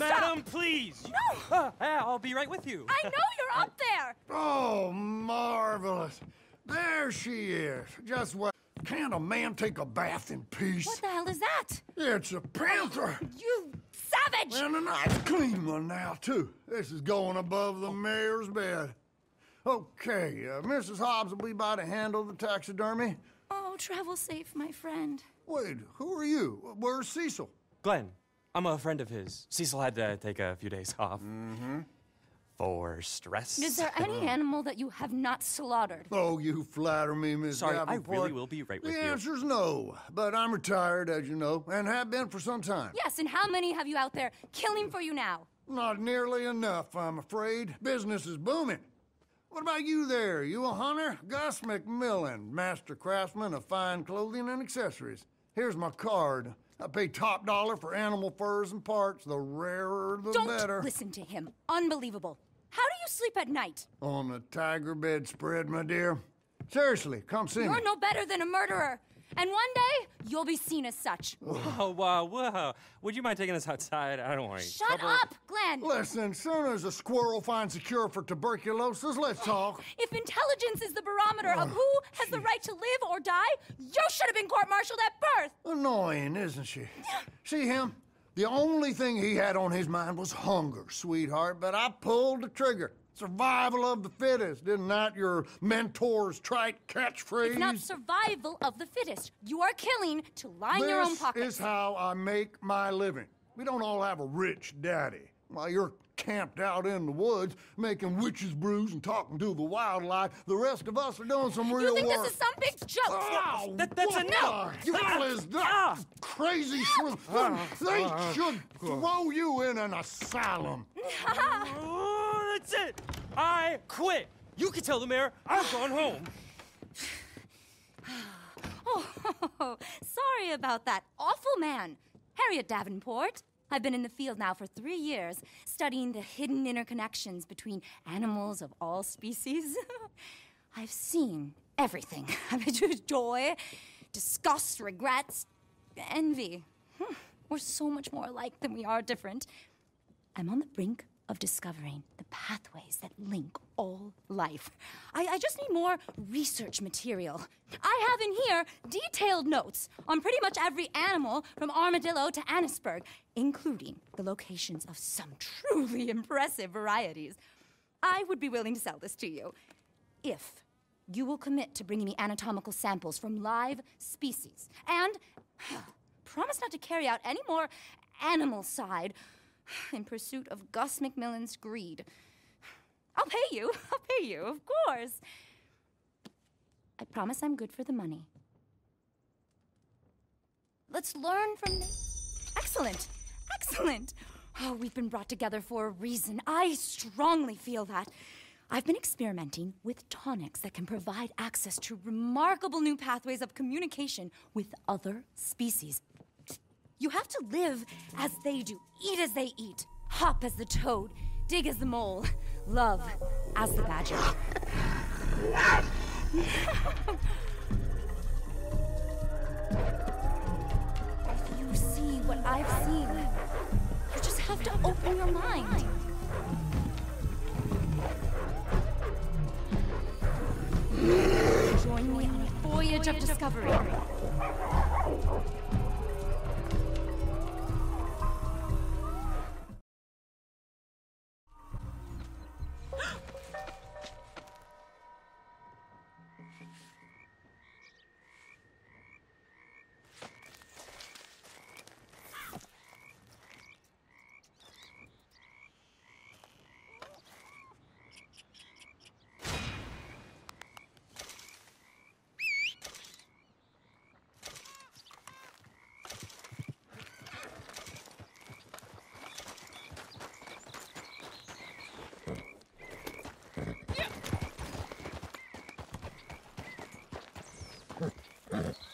Madam, please. No. Uh, I'll be right with you. I know you're up there. Oh, marvelous. There she is. Just what? Can't a man take a bath in peace? What the hell is that? It's a panther. You savage! And a nice clean one now, too. This is going above the mayor's bed. Okay, uh, Mrs. Hobbs will be by to handle the taxidermy. Oh, travel safe, my friend. Wait, who are you? Where's Cecil? Glenn, I'm a friend of his. Cecil had to take a few days off. Mm-hmm. For stress. Is there any animal that you have not slaughtered? Oh, you flatter me, Miss Sorry, I really will be right with you. the you. answer's no, but I'm retired, as you know, and have been for some time. Yes, and how many have you out there killing for you now? Not nearly enough, I'm afraid. Business is booming. What about you there? You a hunter? Gus McMillan, master craftsman of fine clothing and accessories. Here's my card. I pay top dollar for animal furs and parts. The rarer, the Don't better. listen to him. Unbelievable. How do you sleep at night? On the tiger bedspread, my dear. Seriously, come see me. You're no better than a murderer. And one day, you'll be seen as such. Whoa, whoa, whoa. Would you mind taking us outside? I don't want to. Shut up, Glenn! Listen, soon as a squirrel finds a cure for tuberculosis, let's talk. If intelligence is the barometer of who oh, has the right to live or die, you should have been court-martialed at birth! Annoying, isn't she? See him? The only thing he had on his mind was hunger, sweetheart, but I pulled the trigger. Survival of the fittest, isn't that your mentor's trite catchphrase? It's not survival of the fittest. You are killing to line your own pockets. This is how I make my living. We don't all have a rich daddy. While you're camped out in the woods, making witches' brews and talking to the wildlife, the rest of us are doing some real work. you think work. this is some big joke? Oh, That- that's what enough. the hell is that? Ah, ah. Crazy shrew. They should throw you in an asylum. Oh, that's it. I quit. You can tell the mayor I've gone home. Oh, sorry about that awful man. Harriet Davenport. I've been in the field now for three years, studying the hidden interconnections between animals of all species. I've seen everything I've endured joy, disgust, regrets, envy. Hmm, We're so much more alike than we are different. I'm on the brink of discovering the pathways that link all life. I, I just need more research material. I have in here detailed notes on pretty much every animal from armadillo to Annesburg, including the locations of some truly impressive varieties. I would be willing to sell this to you if you will commit to bringing me anatomical samples from live species and promise not to carry out any more animal side in pursuit of Gus McMillan's greed. I'll pay you. I'll pay you, of course. I promise I'm good for the money. Let's learn from. Excellent. Excellent. Oh, we've been brought together for a reason. I strongly feel that. I've been experimenting with tonics that can provide access to remarkable new pathways of communication with other species. You have to live as they do, eat as they eat, hop as the toad, dig as the mole, love as the badger. if you see what I've seen, you just have to open your mind. Join me on a voyage of discovery. Mm-hmm.